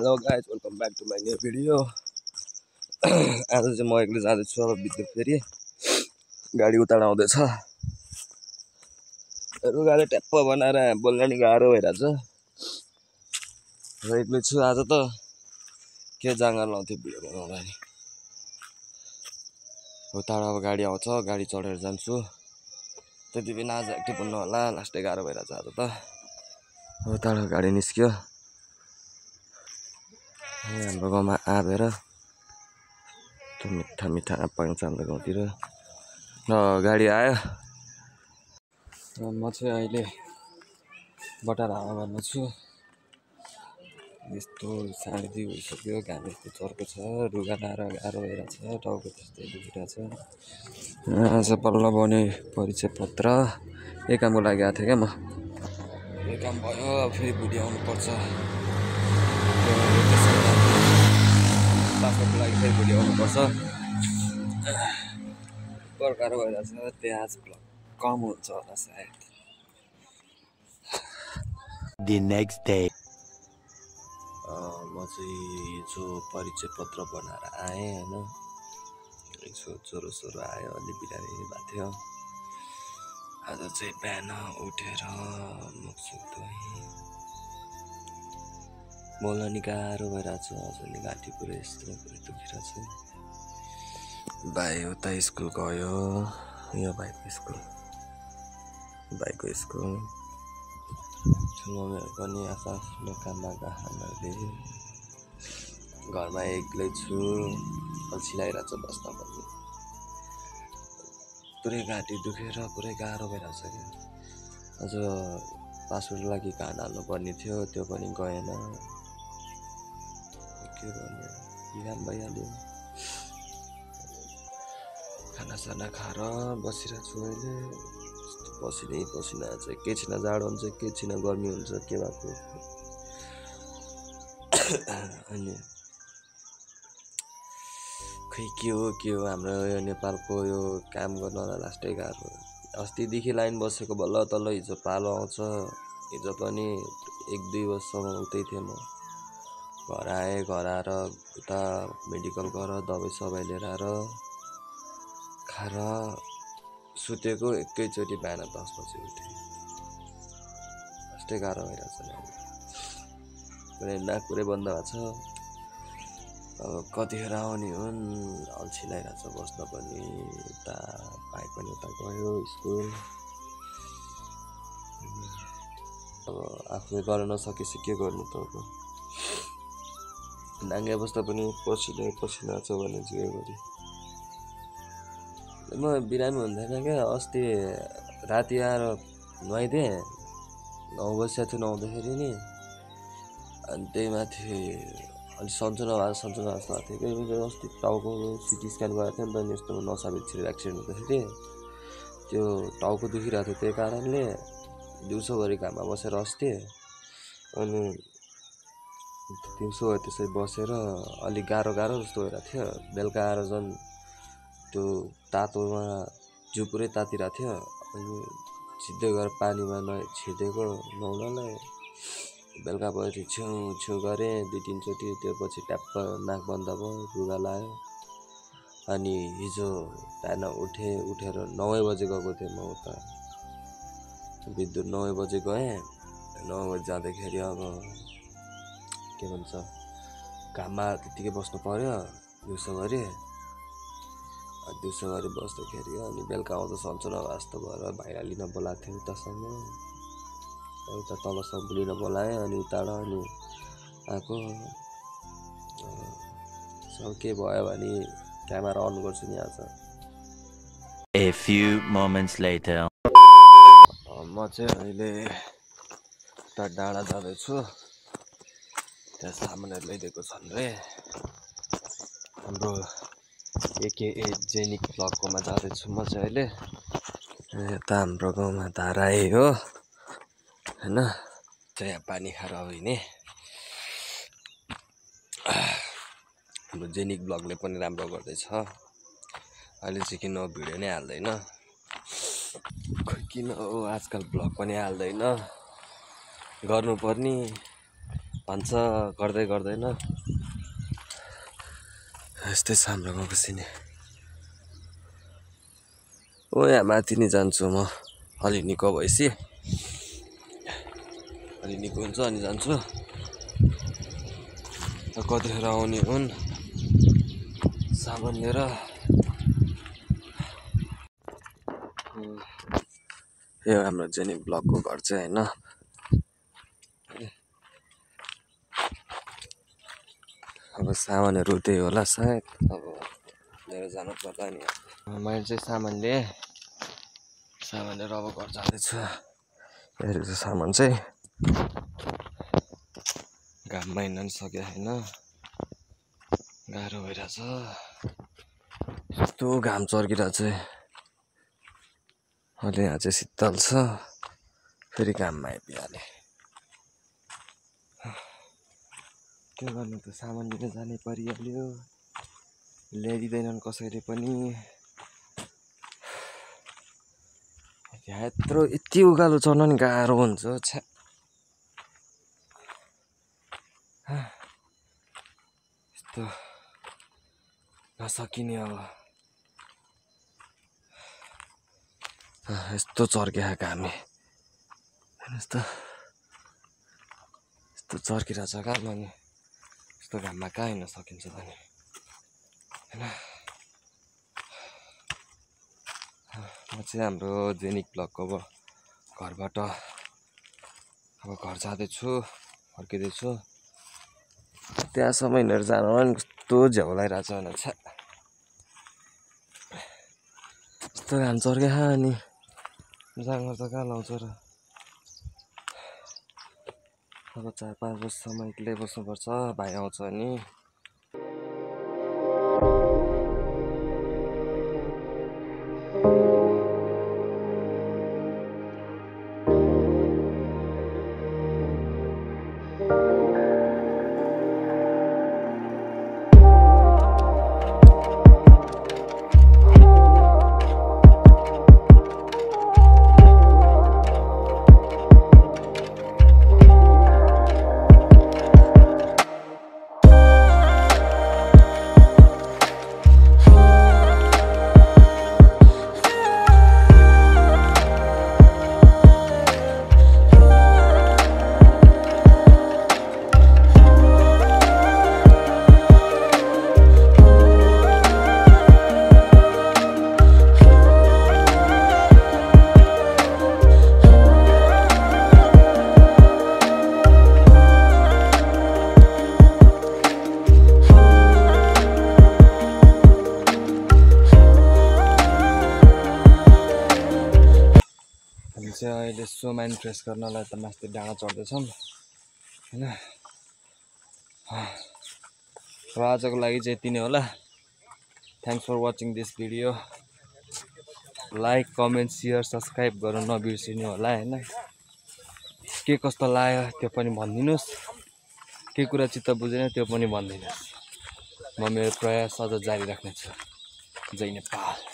Hello guys welcome back to my new video आज चाहिँ म एक्लै जाँदैछु अब बित्दै फेरि गाडी उतार आउँदैछ रुगाले ट्याप्प बनाएर बोल्न नि गाह्रो भइरहेछ र एक्लै छु आज त के जाँगर लाउँथ्यो भिडियो बनाउँदा नि अब गाडी आउँछ गाडी चढेर जान्छु त्यति बेला आज एक्टिभ हुनु होला लास्टै गाह्रो भइरहेछ आज त उताबाट गाडी निस्क्यो हाम्रो गाउँमा आँपेर त्यो मिठा मिठा आँप पाइन्छ हाम्रो गाउँतिर र गाडी आयो र म चाहिँ अहिले बटार गर्नु छु यस्तो साढे दुई भइसक्यो घाम यस्तो चर्को छ रुगा लाएर गाह्रो भइरहेछ टाउको त्यस्तै दुखिरहेछ आज पल्ल बने परिचय पत्र यही कामको लागि आएको थिएँ क्या म यही काम भयो अब फेरि भोलि आउनुपर्छ पासपोर्टको लागि फेरि भोलि आउनुपर्छ। पर्खारो भइरहेछ त्यहाँ आज कम हुन्छ होला सायद। The next day. म चाहिँ हिजो परिचय पत्र बनाएर आएँ होइन। यसो ज्वरो सोरो आयो अलि बिरामी भएको थियो। आज चाहिँ बिहान उठेर मुखसुख धोएँ बोल्न गाह्रो भइरहेछ अझ नि घाँटी पुरै यस्तो पुरै दुखिरहेछ। भाइ उता स्कुल गयो यो भाइको स्कुल भाइको स्कुल। मम्मीहरू पनि आफ्नो काममा गएकाहरूले घरमा एक्लै छु अल्छिलाइरहेको छ बस्न पनि। पुरै घाँटी दुखेर पुरै गाह्रो भइरहेको छ क्या। अझ पासपोर्टको लागि खाना हाल्नु पर्ने थियो त्यो पनि गएन। के गर्नु बिहान भइहाल्यो खानासाना खाएर बसिरहेको छु अहिले यस्तो पसिनै पसिना छ एकैछिन जाडो हुन्छ एकैछिन गर्मी हुन्छ के भएको अनि खै के हो के हो हाम्रो यो नेपालको यो काम गर्नलाई लास्टै गाह्रो अस्तिदेखि लाइन बसेको बल्ल तल्ल हिजो पालो आउँछ हिजो पनि एक दुई वर्षसम्म उतै थिएँ म घर आएँ घर आएर उता मेडिकल गएर दबाई सबाई लिएर आएर खाएर सुतेको एकैचोटि बिहान दस बजी उठेँ। लास्टै गाह्रो भइरहेछ पुरै नाक पुरै बन्द भएको छ। अब कतिखेर आउने हुन् अल्छी लगाइरहेछ बस्न पनि। उता भाइ पनि उता गयो स्कुल। अब आफूले गर्न नसकेपछि के गर्नु त अब नाङ्गे बस्दा पनि पसिनै पसिना छ भने गरी म बिरामी हुँदैन क्या अस्ति राति आएर नुहाइदिएँ नौ बजीसकेको थियो नुहाउँदाखेरि नि अनि त्यही माथि अलिक सन्चो नभएको सन्चो नभएको भएको थियो कि अस्ति टाउको सिटी स्क्यान गरेको थियो नि त अनि यस्तो नसाबित छिरेर एक्सिडेन्ट हुँदाखेरि। त्यो टाउको दुखिरहेको थियो त्यही कारणले दिउँसोभरि घाममा बसेर अस्ति अनि दिउँसो त्यसरी बसेर अलिक गाह्रो गाह्रो जस्तो भइरहेको थियो। बेलुका आएर झन् त्यो तातोमा जिउ पुरै तातिरहेको थियो। अनि सिधै गएर पानीमा न छिर्दिएको नुहाउनलाई बेलुका भएपछि छेउ छेउ गरेँ। दुई तिनचोटि त्यो पछि ट्याप्प नाक बन्द भयो रुगा लायो अनि हिजो बिहान उठेँ उठेर नौ बजे गएको थिएँ म उता। विद्युत नौ बजे गएँ। नौ बजी जाँदाखेरि अब के भन्छ घाममा त्यत्तिकै बस्नु पऱ्यो दिउँसोभरि। दिउँसोभरि बस्दाखेरि अनि बेलुका आउँदा सन्चो नभए जस्तो भएर भाइलाई लिन बोलाएको थियो उतासम्म। उता तलसम्म लिन बोलाएँ अनि उताबाट अनि आएको। सब के भयो भने क्यामेरा अन गर्छु नि आज। A few moments later. म चाहिँ अहिले उता डाँडा जाँदैछु। त्यहाँ सामानहरू ल्याइदिएको छन् रे हाम्रो एकेए जेनिक ब्लककोमा जाँदैछु म चाहिँ अहिले यता हाम्रो गाउँमा धाराए हो होइन चाहिँ यहाँ पानी खाएर हिँडेँ हाम्रो जेनिक ब्लगले पनि राम्रो गर्दैछ अहिले चाहिँ किन भिडियो नै हाल्दैन? खोइ किन? आजकल ब्लग पनि हाल्दैन। गर्नुपर्ने। भन्छ गर्दै गर्दैन। यस्तै छ हाम्रो गाउँको सिने। ओ यहाँ माथि नै जान्छु म। अलि निको भएपछि। अलि निको हुन्छ अनि जान्छु। कतिखेर आउने हुन्? सामान लिएर। यो हाम्रो जेनी ब्लकको घर चाहिँ होइन। अब सामानहरू त्यही होला सायद। अब लिएर जानु पर्ला नि। मैले चाहिँ सामान लिएँ सामान लिएर अब घर जाँदैछु। हेरेको चाहिँ सामान चाहिँ घाममा हिँड्न पनि सकेको छैन गाह्रो भइरहेछ। यस्तो घाम चर्किरहेको छ अहिले यहाँ चाहिँ शीतल छ। फेरि घाममा आइपुगिहालेँ के गर्नु त सामान लिएर जानै परिहाल्यो। ल्याइदिँदैनन् कसैले पनि। यत्रो यति उकालो चढ्न नि गाह्रो हुन्छ छ्या। यस्तो नसकिने अब। यस्तो चर्किया घामे हेर्नुहोस् त यस्तो चर्किरहेछ घाम अनि? यस्तो घाममा कहाँ हिँड्न सकिन्छ त नि होइन म चाहिँ हाम्रो जेनिक ब्लकको अब घरबाट अब घर जाँदैछु फर्किँदैछु त्यहाँसम्म हिँडेर जानु पनि कस्तो झ्याउ लगाइरहेको छ भने छ्या यस्तो घाम चर्किया अनि जाँगर त कहाँ लाउँछ र अब चार पाँच बजीसम्म एक्लै बस्नुपर्छ भाइ आउँछ अनि चाहिँ अहिले यसो माइन्ड फ्रेस गर्नलाई त माथि डाँडा चढ्दैछौँ। होइन? र आजको लागि चाहिँ यति नै होला। Thanks for watching this video like comment share subscribe गर्नु नबिर्सिनु होला होइन? के कस्तो लाग्यो त्यो पनि भनिदिनुहोस्। के कुरा चित्त बुझेन त्यो पनि भनिदिनुहोस्। म मेरो प्रयास अझ जारी राख्नेछु। जय नेपाल।